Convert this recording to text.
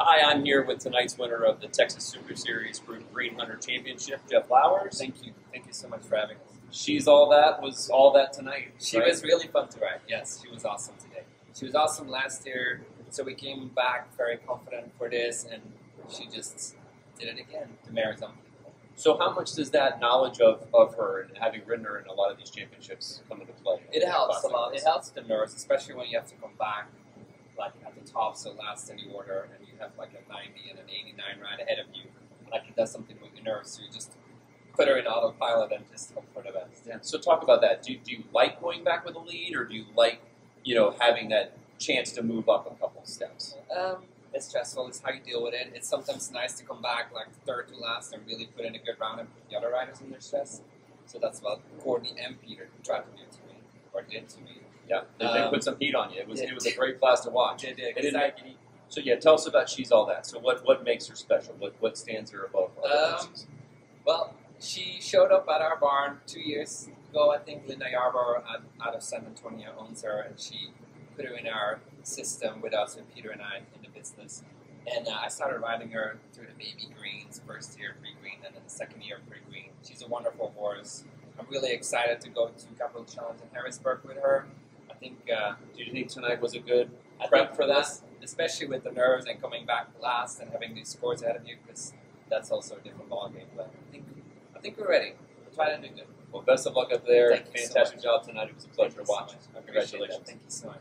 Hi, I'm here with tonight's winner of the Texas Super Series Group Green Hunter Championship, Jef Lauwers. Thank you. Thank you so much for having us. She's all that was all that tonight. She right? was really fun to ride. Yes, she was awesome today. She was awesome last year, so we came back very confident for this, and she just did it again. The marathon. So, how much does that knowledge of, of her and having ridden her in a lot of these championships come into play? It helps a lot. It helps the nerves, especially when you have to come back like at the top, so last in the order, and you have like a 90 and an 89 right ahead of you. Like it does something with your nerves, so you just put her in autopilot and just hope for the best. Yeah. So, talk about that. Do, do you like going back with a lead, or do you like, you know, having that chance to move up a couple steps? Um, it's stressful. It's how you deal with it. It's sometimes nice to come back like third to last and really put in a good round and put the other riders under stress. So that's what Courtney and Peter tried to do to me, or did to me. Yeah, they, they Um, put some heat on you. It was yeah. it was a great class to watch. They did They exactly. So yeah, tell us about she's all that. So what what makes her special? What what stands her above other Um, horses? Well, she showed up at our barn two years ago. I think Linda Yarborough out, out of San Antonio owns her, and she put her in our system with us and Peter and I in the business. And uh, I started riding her through the baby greens, first year pre green, and then the second year pre green. She's a wonderful horse. I'm really excited to go to Capital Challenge in Harrisburg with her. Think uh, Do you think tonight was a good I prep for that? this, especially with the nerves and coming back last and having these scores ahead of you, because that's also a different ballgame. But I think I think we're ready. We're trying to do good. Well, best of luck up there. So Fantastic much. job tonight. It was a pleasure to so watch. much. I appreciate that. Congratulations. Thank you so much.